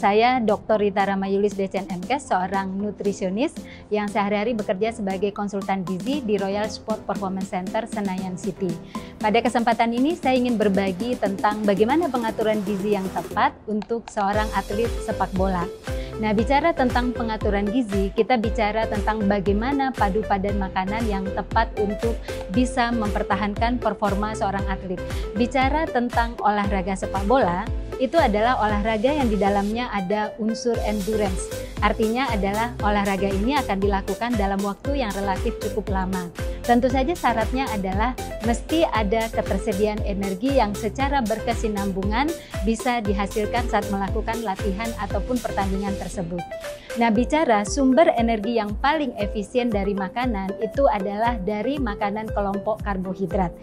Saya Dr. Rita Ramayulis Dechen MKes, seorang nutrisionis yang sehari-hari bekerja sebagai konsultan gizi di Royal Sport Performance Center Senayan City. Pada kesempatan ini saya ingin berbagi tentang bagaimana pengaturan gizi yang tepat untuk seorang atlet sepak bola. Nah, bicara tentang pengaturan gizi, kita bicara tentang bagaimana padu padan makanan yang tepat untuk bisa mempertahankan performa seorang atlet. Bicara tentang olahraga sepak bola, itu adalah olahraga yang di dalamnya ada unsur endurance. Artinya adalah olahraga ini akan dilakukan dalam waktu yang relatif cukup lama. Tentu saja syaratnya adalah mesti ada ketersediaan energi yang secara berkesinambungan bisa dihasilkan saat melakukan latihan ataupun pertandingan tersebut. Nah, bicara sumber energi yang paling efisien dari makanan itu adalah dari makanan kelompok karbohidrat.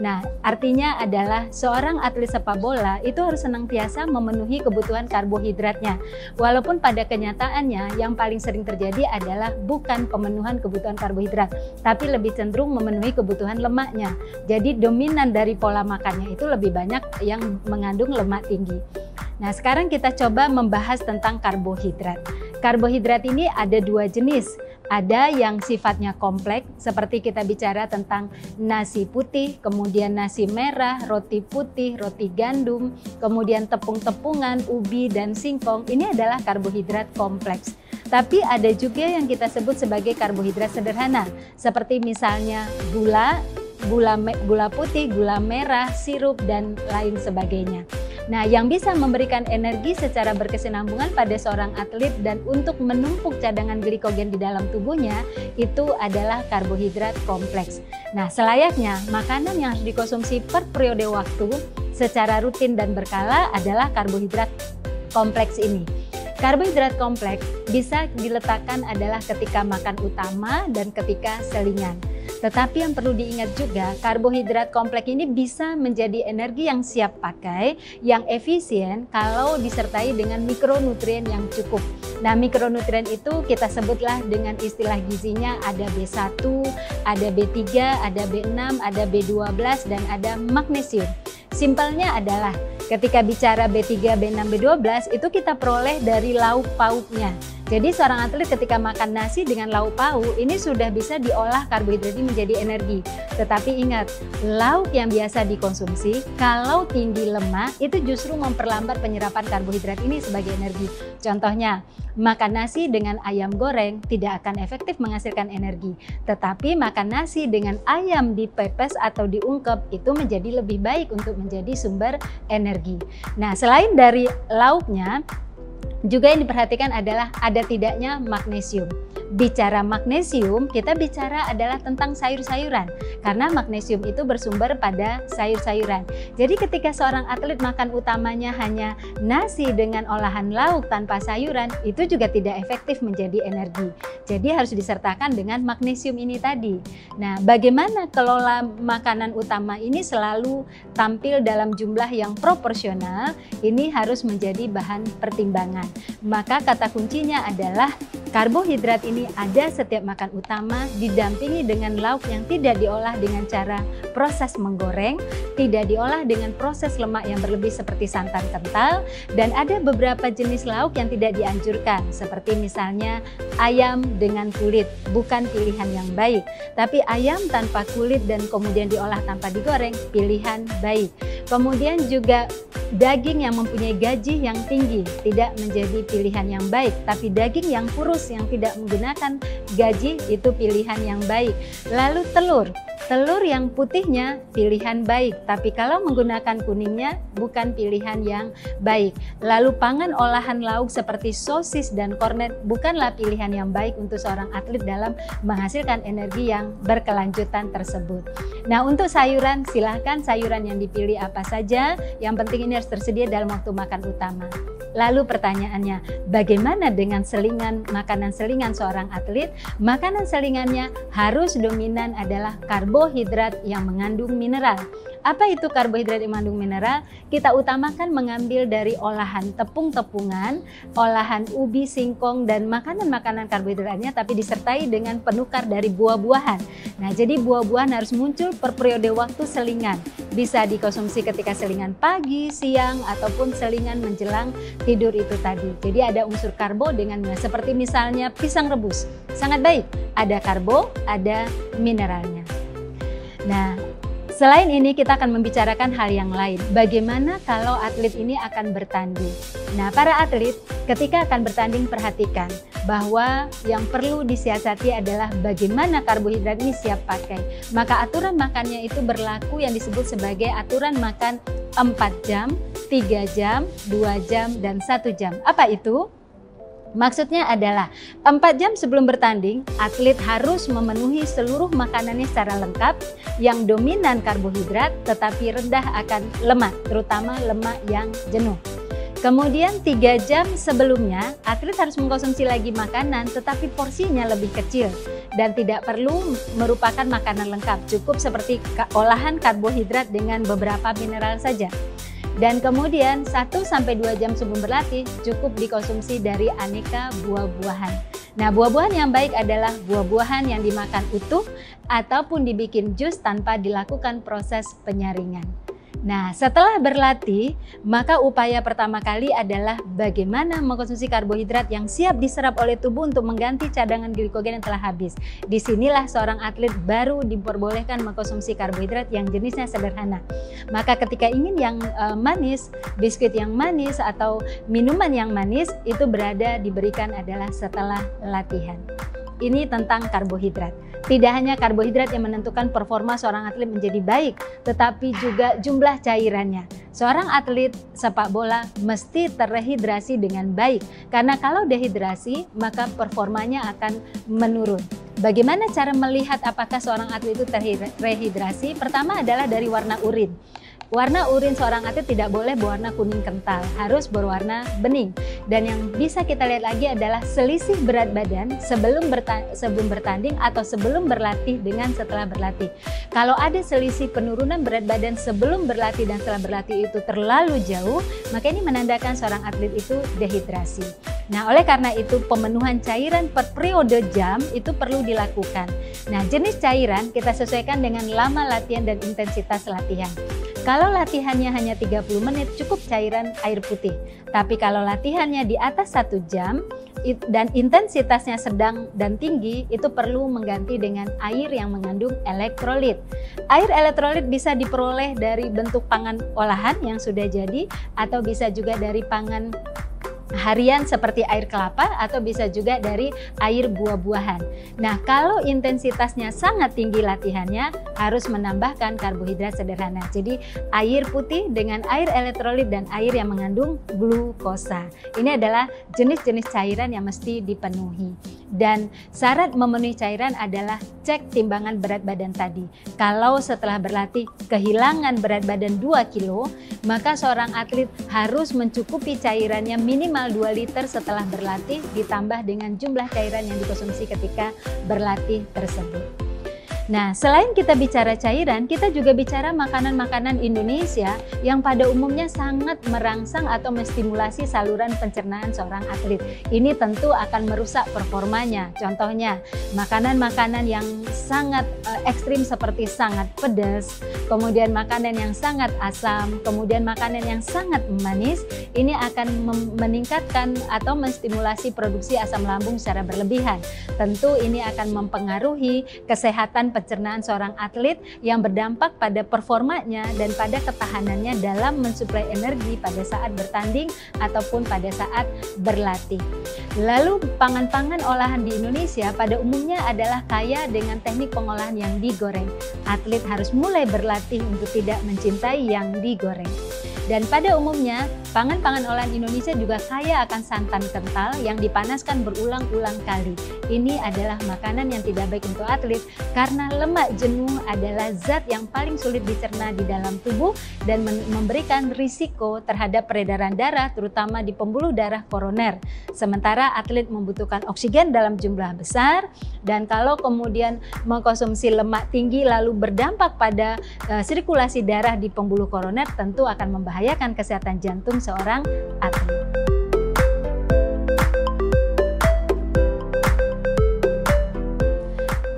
Nah, artinya adalah seorang atlet sepak bola itu harus senantiasa memenuhi kebutuhan karbohidratnya. Walaupun pada kenyataannya yang paling sering terjadi adalah bukan pemenuhan kebutuhan karbohidrat, tapi lebih cenderung memenuhi kebutuhan lemaknya. Jadi dominan dari pola makannya itu lebih banyak yang mengandung lemak tinggi. Nah, sekarang kita coba membahas tentang karbohidrat. Karbohidrat ini ada dua jenis ada yang sifatnya kompleks, seperti kita bicara tentang nasi putih, kemudian nasi merah, roti putih, roti gandum, kemudian tepung-tepungan, ubi, dan singkong. Ini adalah karbohidrat kompleks. Tapi ada juga yang kita sebut sebagai karbohidrat sederhana, seperti misalnya gula, gula, gula putih, gula merah, sirup, dan lain sebagainya. Nah, yang bisa memberikan energi secara berkesinambungan pada seorang atlet dan untuk menumpuk cadangan glikogen di dalam tubuhnya itu adalah karbohidrat kompleks. Nah, selayaknya makanan yang harus dikonsumsi per periode waktu secara rutin dan berkala adalah karbohidrat kompleks ini. Karbohidrat kompleks bisa diletakkan adalah ketika makan utama dan ketika selingan. Tetapi yang perlu diingat juga, karbohidrat kompleks ini bisa menjadi energi yang siap pakai, yang efisien kalau disertai dengan mikronutrien yang cukup. Nah, mikronutrien itu kita sebutlah dengan istilah gizinya ada B1, ada B3, ada B6, ada B12, dan ada magnesium. Simpelnya adalah ketika bicara B3, B6, B12 itu kita peroleh dari lauk pauknya. Jadi seorang atlet ketika makan nasi dengan lauk pauk ini sudah bisa diolah karbohidrat menjadi energi. Tetapi ingat, lauk yang biasa dikonsumsi kalau tinggi lemak itu justru memperlambat penyerapan karbohidrat ini sebagai energi. Contohnya, makan nasi dengan ayam goreng tidak akan efektif menghasilkan energi. Tetapi makan nasi dengan ayam dipepes atau diungkep itu menjadi lebih baik untuk menjadi sumber energi. Nah, selain dari lauknya, juga yang diperhatikan adalah ada tidaknya magnesium. Bicara magnesium, kita bicara adalah tentang sayur-sayuran karena magnesium itu bersumber pada sayur-sayuran. Jadi ketika seorang atlet makan utamanya hanya nasi dengan olahan lauk tanpa sayuran, itu juga tidak efektif menjadi energi. Jadi harus disertakan dengan magnesium ini tadi. Nah, bagaimana kelola makanan utama ini selalu tampil dalam jumlah yang proporsional? Ini harus menjadi bahan pertimbangan. Maka kata kuncinya adalah Karbohidrat ini ada setiap makan utama didampingi dengan lauk yang tidak diolah dengan cara proses menggoreng, tidak diolah dengan proses lemak yang berlebih seperti santan kental, dan ada beberapa jenis lauk yang tidak dianjurkan seperti misalnya ayam dengan kulit, bukan pilihan yang baik. Tapi ayam tanpa kulit dan kemudian diolah tanpa digoreng, pilihan baik. Kemudian juga daging yang mempunyai gaji yang tinggi tidak menjadi pilihan yang baik, tapi daging yang kurus yang tidak menggunakan gaji itu pilihan yang baik. Lalu telur, telur yang putihnya pilihan baik, tapi kalau menggunakan kuningnya bukan pilihan yang baik. Lalu pangan olahan lauk seperti sosis dan kornet bukanlah pilihan yang baik untuk seorang atlet dalam menghasilkan energi yang berkelanjutan tersebut. Nah untuk sayuran silahkan sayuran yang dipilih apa saja, yang penting ini harus tersedia dalam waktu makan utama. Lalu pertanyaannya, bagaimana dengan selingan makanan selingan seorang atlet? Makanan selingannya harus dominan adalah karbohidrat yang mengandung mineral. Apa itu karbohidrat yang mengandung mineral? Kita utamakan mengambil dari olahan tepung-tepungan, olahan ubi, singkong, dan makanan-makanan karbohidratnya, tapi disertai dengan penukar dari buah-buahan. Nah, jadi buah-buahan harus muncul per periode waktu selingan. Bisa dikonsumsi ketika selingan pagi, siang, ataupun selingan menjelang tidur itu tadi. Jadi ada unsur karbo dengan seperti misalnya pisang rebus. Sangat baik, ada karbo, ada mineralnya. Nah, Selain ini kita akan membicarakan hal yang lain. Bagaimana kalau atlet ini akan bertanding? Nah, para atlet ketika akan bertanding perhatikan bahwa yang perlu disiasati adalah bagaimana karbohidrat ini siap pakai. Maka aturan makannya itu berlaku yang disebut sebagai aturan makan 4 jam, 3 jam, 2 jam, dan 1 jam. Apa itu? Maksudnya adalah 4 jam sebelum bertanding, atlet harus memenuhi seluruh makanannya secara lengkap yang dominan karbohidrat tetapi rendah akan lemak, terutama lemak yang jenuh. Kemudian 3 jam sebelumnya, atlet harus mengkonsumsi lagi makanan tetapi porsinya lebih kecil dan tidak perlu merupakan makanan lengkap, cukup seperti olahan karbohidrat dengan beberapa mineral saja. Dan kemudian 1 sampai 2 jam sebelum berlatih cukup dikonsumsi dari aneka buah-buahan. Nah, buah-buahan yang baik adalah buah-buahan yang dimakan utuh ataupun dibikin jus tanpa dilakukan proses penyaringan. Nah, setelah berlatih, maka upaya pertama kali adalah bagaimana mengkonsumsi karbohidrat yang siap diserap oleh tubuh untuk mengganti cadangan glikogen yang telah habis. Di sinilah seorang atlet baru diperbolehkan mengkonsumsi karbohidrat yang jenisnya sederhana. Maka ketika ingin yang uh, manis, biskuit yang manis atau minuman yang manis itu berada diberikan adalah setelah latihan. Ini tentang karbohidrat. Tidak hanya karbohidrat yang menentukan performa seorang atlet menjadi baik, tetapi juga jumlah cairannya. Seorang atlet sepak bola mesti terhidrasi dengan baik, karena kalau dehidrasi maka performanya akan menurun. Bagaimana cara melihat apakah seorang atlet itu terhidrasi? Pertama adalah dari warna urin. Warna urin seorang atlet tidak boleh berwarna kuning kental, harus berwarna bening. Dan yang bisa kita lihat lagi adalah selisih berat badan sebelum, sebelum bertanding atau sebelum berlatih dengan setelah berlatih. Kalau ada selisih penurunan berat badan sebelum berlatih dan setelah berlatih itu terlalu jauh, maka ini menandakan seorang atlet itu dehidrasi. Nah, oleh karena itu pemenuhan cairan per periode jam itu perlu dilakukan. Nah, jenis cairan kita sesuaikan dengan lama latihan dan intensitas latihan. Kalau latihannya hanya 30 menit cukup cairan air putih. Tapi kalau latihannya di atas satu jam dan intensitasnya sedang dan tinggi itu perlu mengganti dengan air yang mengandung elektrolit. Air elektrolit bisa diperoleh dari bentuk pangan olahan yang sudah jadi atau bisa juga dari pangan harian seperti air kelapa atau bisa juga dari air buah-buahan. Nah, kalau intensitasnya sangat tinggi latihannya harus menambahkan karbohidrat sederhana. Jadi, air putih dengan air elektrolit dan air yang mengandung glukosa. Ini adalah jenis-jenis cairan yang mesti dipenuhi. Dan syarat memenuhi cairan adalah cek timbangan berat badan tadi. Kalau setelah berlatih kehilangan berat badan 2 kilo, maka seorang atlet harus mencukupi cairannya minimal 2 liter setelah berlatih ditambah dengan jumlah cairan yang dikonsumsi ketika berlatih tersebut. Nah, selain kita bicara cairan, kita juga bicara makanan-makanan Indonesia yang pada umumnya sangat merangsang atau menstimulasi saluran pencernaan seorang atlet. Ini tentu akan merusak performanya. Contohnya, makanan-makanan yang sangat uh, ekstrim seperti sangat pedas, kemudian makanan yang sangat asam, kemudian makanan yang sangat manis, ini akan meningkatkan atau menstimulasi produksi asam lambung secara berlebihan. Tentu ini akan mempengaruhi kesehatan pencernaan seorang atlet yang berdampak pada performanya dan pada ketahanannya dalam mensuplai energi pada saat bertanding ataupun pada saat berlatih. Lalu pangan-pangan olahan di Indonesia pada umumnya adalah kaya dengan teknik pengolahan yang digoreng. Atlet harus mulai berlatih untuk tidak mencintai yang digoreng. Dan pada umumnya pangan-pangan olahan Indonesia juga kaya akan santan kental yang dipanaskan berulang-ulang kali. Ini adalah makanan yang tidak baik untuk atlet karena lemak jenuh adalah zat yang paling sulit dicerna di dalam tubuh dan memberikan risiko terhadap peredaran darah terutama di pembuluh darah koroner. Sementara atlet membutuhkan oksigen dalam jumlah besar dan kalau kemudian mengkonsumsi lemak tinggi lalu berdampak pada uh, sirkulasi darah di pembuluh koroner tentu akan membahayakan kesehatan jantung seorang atlet.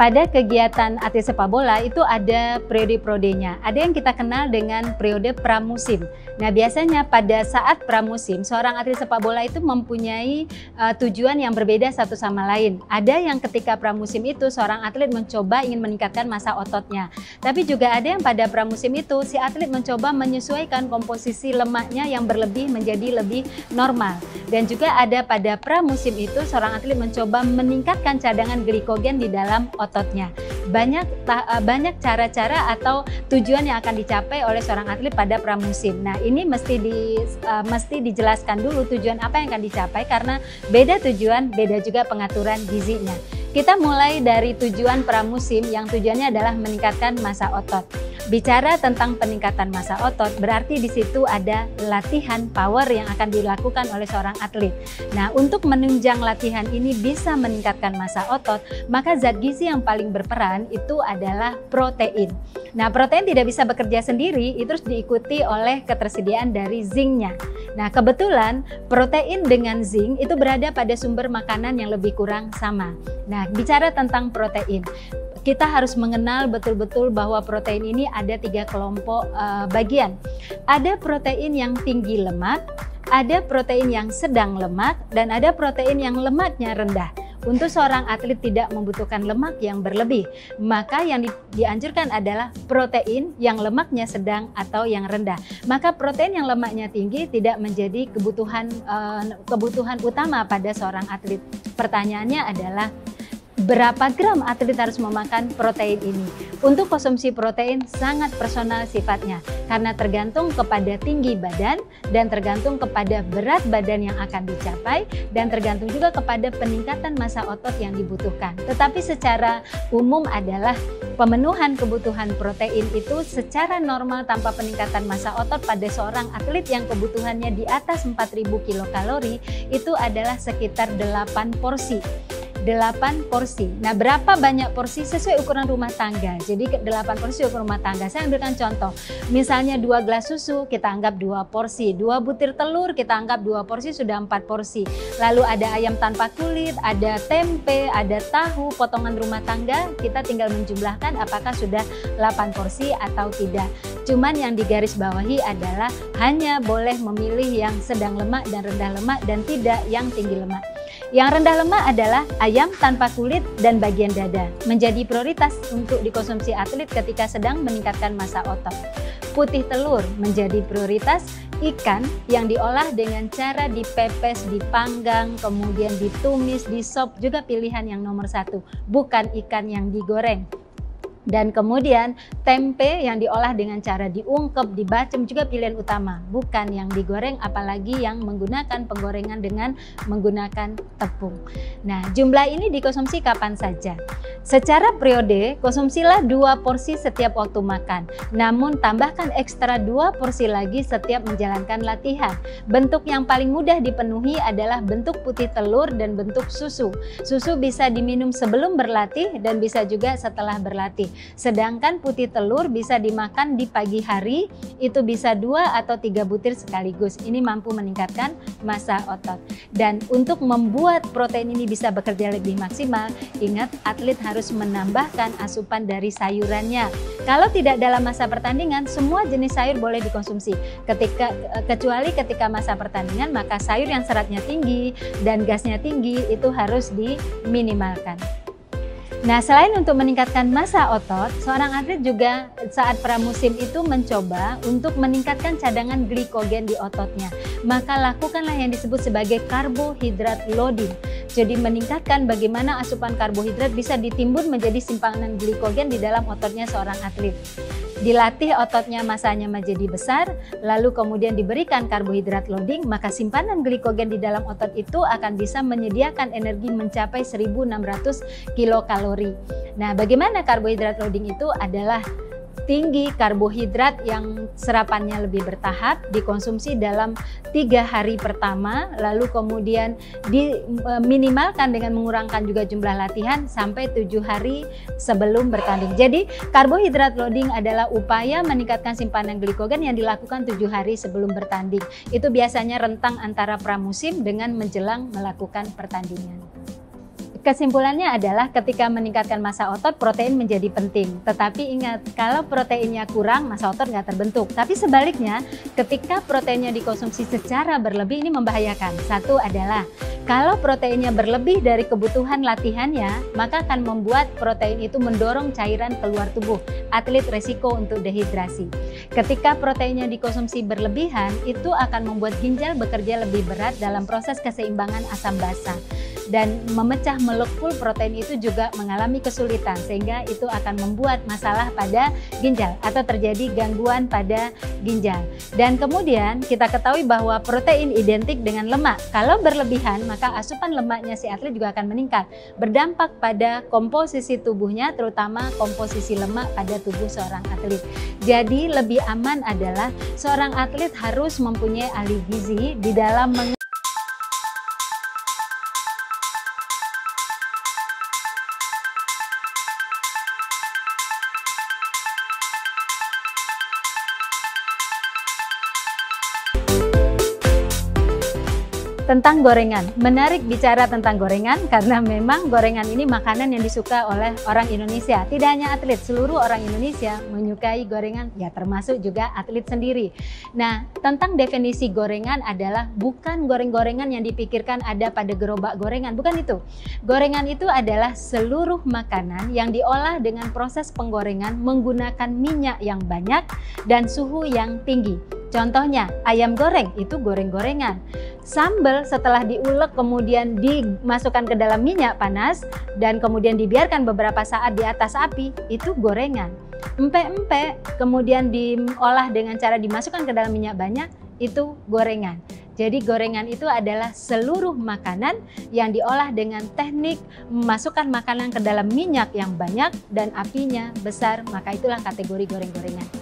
pada kegiatan atlet sepak bola itu ada periode-periodenya. Ada yang kita kenal dengan periode pramusim. Nah, biasanya pada saat pramusim, seorang atlet sepak bola itu mempunyai uh, tujuan yang berbeda satu sama lain. Ada yang ketika pramusim itu seorang atlet mencoba ingin meningkatkan masa ototnya. Tapi juga ada yang pada pramusim itu si atlet mencoba menyesuaikan komposisi lemaknya yang berlebih menjadi lebih normal. Dan juga ada pada pramusim itu seorang atlet mencoba meningkatkan cadangan glikogen di dalam otot ototnya. Banyak eh, banyak cara-cara atau tujuan yang akan dicapai oleh seorang atlet pada pramusim. Nah, ini mesti di uh, mesti dijelaskan dulu tujuan apa yang akan dicapai karena beda tujuan, beda juga pengaturan gizinya. Kita mulai dari tujuan pramusim yang tujuannya adalah meningkatkan masa otot. Bicara tentang peningkatan masa otot, berarti di situ ada latihan power yang akan dilakukan oleh seorang atlet. Nah, untuk menunjang latihan ini bisa meningkatkan masa otot, maka zat gizi yang paling berperan itu adalah protein. Nah, protein tidak bisa bekerja sendiri, itu harus diikuti oleh ketersediaan dari zincnya. Nah, kebetulan protein dengan zinc itu berada pada sumber makanan yang lebih kurang sama. Nah, bicara tentang protein, kita harus mengenal betul-betul bahwa protein ini ada tiga kelompok uh, bagian. Ada protein yang tinggi lemak, ada protein yang sedang lemak, dan ada protein yang lemaknya rendah. Untuk seorang atlet tidak membutuhkan lemak yang berlebih, maka yang di, dianjurkan adalah protein yang lemaknya sedang atau yang rendah. Maka protein yang lemaknya tinggi tidak menjadi kebutuhan uh, kebutuhan utama pada seorang atlet. Pertanyaannya adalah berapa gram atlet harus memakan protein ini. Untuk konsumsi protein sangat personal sifatnya karena tergantung kepada tinggi badan dan tergantung kepada berat badan yang akan dicapai dan tergantung juga kepada peningkatan masa otot yang dibutuhkan. Tetapi secara umum adalah pemenuhan kebutuhan protein itu secara normal tanpa peningkatan masa otot pada seorang atlet yang kebutuhannya di atas 4000 kilokalori itu adalah sekitar 8 porsi. 8 porsi. Nah, berapa banyak porsi sesuai ukuran rumah tangga. Jadi 8 porsi ukuran rumah tangga. Saya ambilkan contoh. Misalnya 2 gelas susu kita anggap 2 porsi, 2 butir telur kita anggap 2 porsi sudah 4 porsi. Lalu ada ayam tanpa kulit, ada tempe, ada tahu, potongan rumah tangga, kita tinggal menjumlahkan apakah sudah 8 porsi atau tidak. Cuman yang digaris bawahi adalah hanya boleh memilih yang sedang lemak dan rendah lemak dan tidak yang tinggi lemak. Yang rendah lemak adalah ayam tanpa kulit dan bagian dada. Menjadi prioritas untuk dikonsumsi atlet ketika sedang meningkatkan masa otot. Putih telur menjadi prioritas ikan yang diolah dengan cara dipepes, dipanggang, kemudian ditumis, disop juga pilihan yang nomor satu. Bukan ikan yang digoreng. Dan kemudian tempe yang diolah dengan cara diungkep, dibacem juga pilihan utama, bukan yang digoreng apalagi yang menggunakan penggorengan dengan menggunakan tepung. Nah, jumlah ini dikonsumsi kapan saja. Secara periode, konsumsilah dua porsi setiap waktu makan. Namun tambahkan ekstra dua porsi lagi setiap menjalankan latihan. Bentuk yang paling mudah dipenuhi adalah bentuk putih telur dan bentuk susu. Susu bisa diminum sebelum berlatih dan bisa juga setelah berlatih. Sedangkan putih telur bisa dimakan di pagi hari, itu bisa dua atau tiga butir sekaligus. Ini mampu meningkatkan masa otot. Dan untuk membuat protein ini bisa bekerja lebih maksimal, ingat atlet harus menambahkan asupan dari sayurannya. Kalau tidak dalam masa pertandingan, semua jenis sayur boleh dikonsumsi. Ketika kecuali ketika masa pertandingan, maka sayur yang seratnya tinggi dan gasnya tinggi itu harus diminimalkan. Nah, selain untuk meningkatkan masa otot, seorang atlet juga saat pramusim itu mencoba untuk meningkatkan cadangan glikogen di ototnya. Maka lakukanlah yang disebut sebagai karbohidrat loading. Jadi meningkatkan bagaimana asupan karbohidrat bisa ditimbun menjadi simpanan glikogen di dalam ototnya seorang atlet. Dilatih ototnya masanya menjadi besar, lalu kemudian diberikan karbohidrat loading, maka simpanan glikogen di dalam otot itu akan bisa menyediakan energi mencapai 1600 kilokalori. Nah, bagaimana karbohidrat loading itu adalah tinggi karbohidrat yang serapannya lebih bertahap dikonsumsi dalam tiga hari pertama lalu kemudian diminimalkan dengan mengurangkan juga jumlah latihan sampai tujuh hari sebelum bertanding. Jadi karbohidrat loading adalah upaya meningkatkan simpanan glikogen yang dilakukan tujuh hari sebelum bertanding. Itu biasanya rentang antara pramusim dengan menjelang melakukan pertandingan Kesimpulannya adalah ketika meningkatkan massa otot, protein menjadi penting. Tetapi ingat, kalau proteinnya kurang, massa otot nggak terbentuk. Tapi sebaliknya, ketika proteinnya dikonsumsi secara berlebih, ini membahayakan. Satu adalah, kalau proteinnya berlebih dari kebutuhan latihannya, maka akan membuat protein itu mendorong cairan keluar tubuh. Atlet resiko untuk dehidrasi. Ketika proteinnya dikonsumsi berlebihan, itu akan membuat ginjal bekerja lebih berat dalam proses keseimbangan asam basa dan memecah molekul protein itu juga mengalami kesulitan sehingga itu akan membuat masalah pada ginjal atau terjadi gangguan pada ginjal. Dan kemudian kita ketahui bahwa protein identik dengan lemak. Kalau berlebihan maka asupan lemaknya si atlet juga akan meningkat, berdampak pada komposisi tubuhnya terutama komposisi lemak pada tubuh seorang atlet. Jadi lebih aman adalah seorang atlet harus mempunyai ahli gizi di dalam tentang gorengan. Menarik bicara tentang gorengan karena memang gorengan ini makanan yang disuka oleh orang Indonesia. Tidak hanya atlet, seluruh orang Indonesia menyukai gorengan, ya termasuk juga atlet sendiri. Nah, tentang definisi gorengan adalah bukan goreng-gorengan yang dipikirkan ada pada gerobak gorengan, bukan itu. Gorengan itu adalah seluruh makanan yang diolah dengan proses penggorengan menggunakan minyak yang banyak dan suhu yang tinggi. Contohnya, ayam goreng itu goreng-gorengan. Sambal setelah diulek kemudian dimasukkan ke dalam minyak panas dan kemudian dibiarkan beberapa saat di atas api, itu gorengan. Empek-empek kemudian diolah dengan cara dimasukkan ke dalam minyak banyak, itu gorengan. Jadi gorengan itu adalah seluruh makanan yang diolah dengan teknik memasukkan makanan ke dalam minyak yang banyak dan apinya besar, maka itulah kategori goreng-gorengan.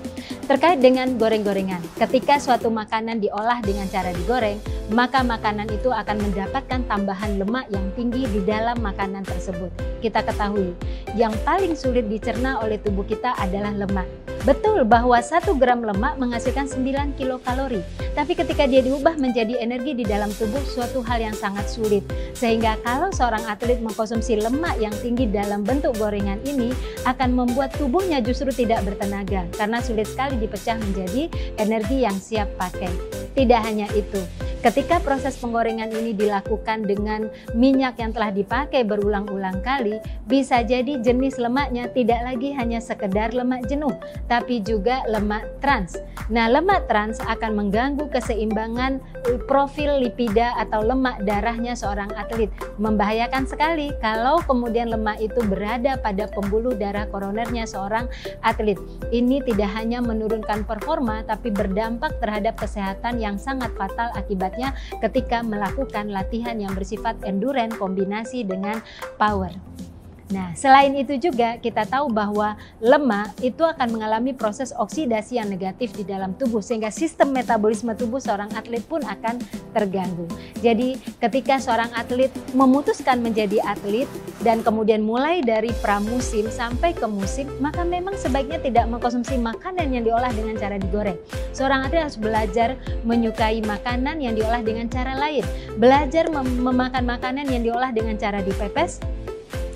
Terkait dengan goreng-gorengan, ketika suatu makanan diolah dengan cara digoreng, maka makanan itu akan mendapatkan tambahan lemak yang tinggi di dalam makanan tersebut. Kita ketahui, yang paling sulit dicerna oleh tubuh kita adalah lemak. Betul bahwa 1 gram lemak menghasilkan 9 kilokalori, tapi ketika dia diubah menjadi energi di dalam tubuh suatu hal yang sangat sulit. Sehingga kalau seorang atlet mengkonsumsi lemak yang tinggi dalam bentuk gorengan ini akan membuat tubuhnya justru tidak bertenaga karena sulit sekali dipecah menjadi energi yang siap pakai. Tidak hanya itu, Ketika proses penggorengan ini dilakukan dengan minyak yang telah dipakai berulang-ulang kali, bisa jadi jenis lemaknya tidak lagi hanya sekedar lemak jenuh, tapi juga lemak trans. Nah, lemak trans akan mengganggu keseimbangan profil lipida atau lemak darahnya seorang atlet. Membahayakan sekali kalau kemudian lemak itu berada pada pembuluh darah koronernya seorang atlet. Ini tidak hanya menurunkan performa, tapi berdampak terhadap kesehatan yang sangat fatal akibat ketika melakukan latihan yang bersifat endurance kombinasi dengan power. Nah, selain itu juga kita tahu bahwa lemak itu akan mengalami proses oksidasi yang negatif di dalam tubuh sehingga sistem metabolisme tubuh seorang atlet pun akan terganggu. Jadi, ketika seorang atlet memutuskan menjadi atlet dan kemudian mulai dari pramusim sampai ke musim, maka memang sebaiknya tidak mengkonsumsi makanan yang diolah dengan cara digoreng. Seorang atlet harus belajar menyukai makanan yang diolah dengan cara lain. Belajar mem memakan makanan yang diolah dengan cara dipepes,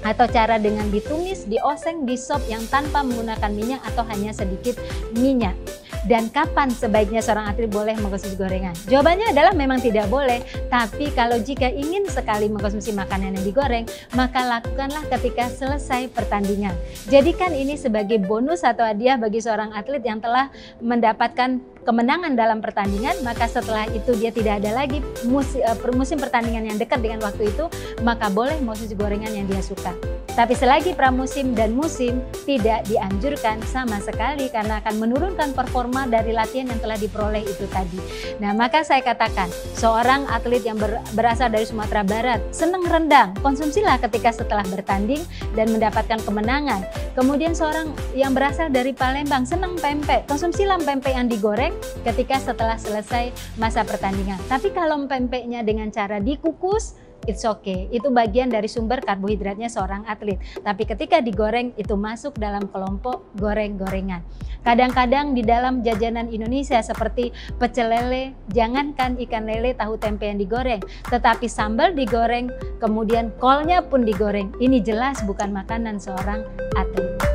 atau cara dengan ditumis, dioseng, di sop yang tanpa menggunakan minyak atau hanya sedikit minyak. Dan kapan sebaiknya seorang atlet boleh mengkonsumsi gorengan? Jawabannya adalah memang tidak boleh. Tapi kalau jika ingin sekali mengkonsumsi makanan yang digoreng, maka lakukanlah ketika selesai pertandingan. Jadikan ini sebagai bonus atau hadiah bagi seorang atlet yang telah mendapatkan kemenangan dalam pertandingan, maka setelah itu dia tidak ada lagi musim, uh, musim pertandingan yang dekat dengan waktu itu, maka boleh susu gorengan yang dia suka. Tapi selagi pramusim dan musim tidak dianjurkan sama sekali karena akan menurunkan performa dari latihan yang telah diperoleh itu tadi. Nah, maka saya katakan, seorang atlet yang ber, berasal dari Sumatera Barat senang rendang, konsumsilah ketika setelah bertanding dan mendapatkan kemenangan. Kemudian seorang yang berasal dari Palembang senang pempek, konsumsilah pempek yang digoreng ketika setelah selesai masa pertandingan. Tapi kalau pempeknya dengan cara dikukus, it's okay. Itu bagian dari sumber karbohidratnya seorang atlet. Tapi ketika digoreng itu masuk dalam kelompok goreng-gorengan. Kadang-kadang di dalam jajanan Indonesia seperti pecel lele, jangankan ikan lele, tahu tempe yang digoreng, tetapi sambal digoreng, kemudian kolnya pun digoreng. Ini jelas bukan makanan seorang atlet.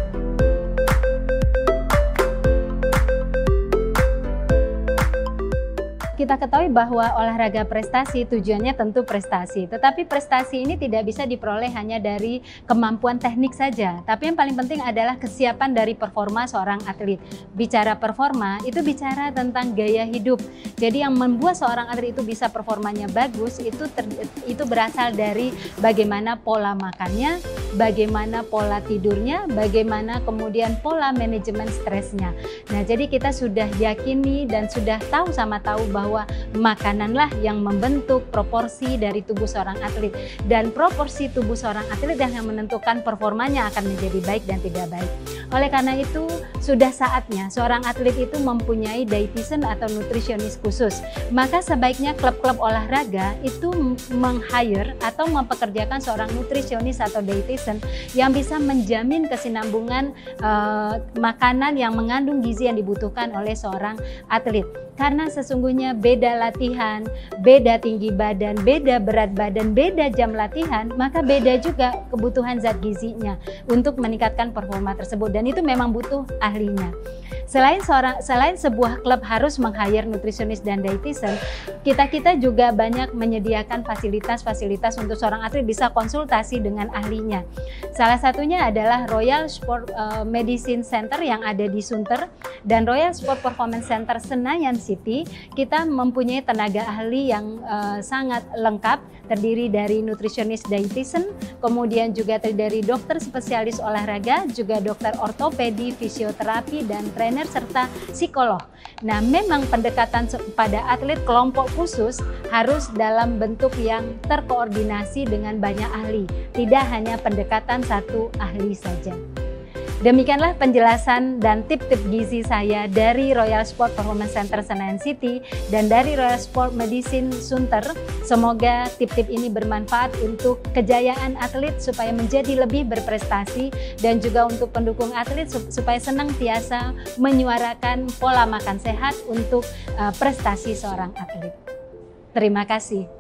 Kita ketahui bahwa olahraga prestasi tujuannya tentu prestasi, tetapi prestasi ini tidak bisa diperoleh hanya dari kemampuan teknik saja, tapi yang paling penting adalah kesiapan dari performa seorang atlet. Bicara performa itu bicara tentang gaya hidup. Jadi yang membuat seorang atlet itu bisa performanya bagus itu ter, itu berasal dari bagaimana pola makannya, bagaimana pola tidurnya, bagaimana kemudian pola manajemen stresnya. Nah, jadi kita sudah yakini dan sudah tahu sama tahu bahwa bahwa makananlah yang membentuk proporsi dari tubuh seorang atlet dan proporsi tubuh seorang atlet yang menentukan performanya akan menjadi baik dan tidak baik. Oleh karena itu, sudah saatnya seorang atlet itu mempunyai dietitian atau nutrisionis khusus. Maka sebaiknya klub-klub olahraga itu meng-hire atau mempekerjakan seorang nutrisionis atau dietitian yang bisa menjamin kesinambungan uh, makanan yang mengandung gizi yang dibutuhkan oleh seorang atlet. Karena sesungguhnya beda latihan, beda tinggi badan, beda berat badan, beda jam latihan, maka beda juga kebutuhan zat gizinya untuk meningkatkan performa tersebut dan itu memang butuh ahlinya. Selain seorang selain sebuah klub harus meng-hire nutrisionis dan dietitian, kita-kita juga banyak menyediakan fasilitas-fasilitas untuk seorang atlet bisa konsultasi dengan ahlinya. Salah satunya adalah Royal Sport uh, Medicine Center yang ada di Sunter dan Royal Sport Performance Center Senayan City. Kita mempunyai tenaga ahli yang uh, sangat lengkap terdiri dari nutrisionis dietitian, kemudian juga terdiri dari dokter spesialis olahraga, juga dokter ortopedi, fisioterapi dan trainer serta psikolog. Nah, memang pendekatan pada atlet kelompok khusus harus dalam bentuk yang terkoordinasi dengan banyak ahli, tidak hanya pendekatan satu ahli saja. Demikianlah penjelasan dan tip-tip gizi saya dari Royal Sport Performance Center Senayan City dan dari Royal Sport Medicine Sunter. Semoga tip-tip ini bermanfaat untuk kejayaan atlet supaya menjadi lebih berprestasi dan juga untuk pendukung atlet supaya senang biasa menyuarakan pola makan sehat untuk uh, prestasi seorang atlet. Terima kasih.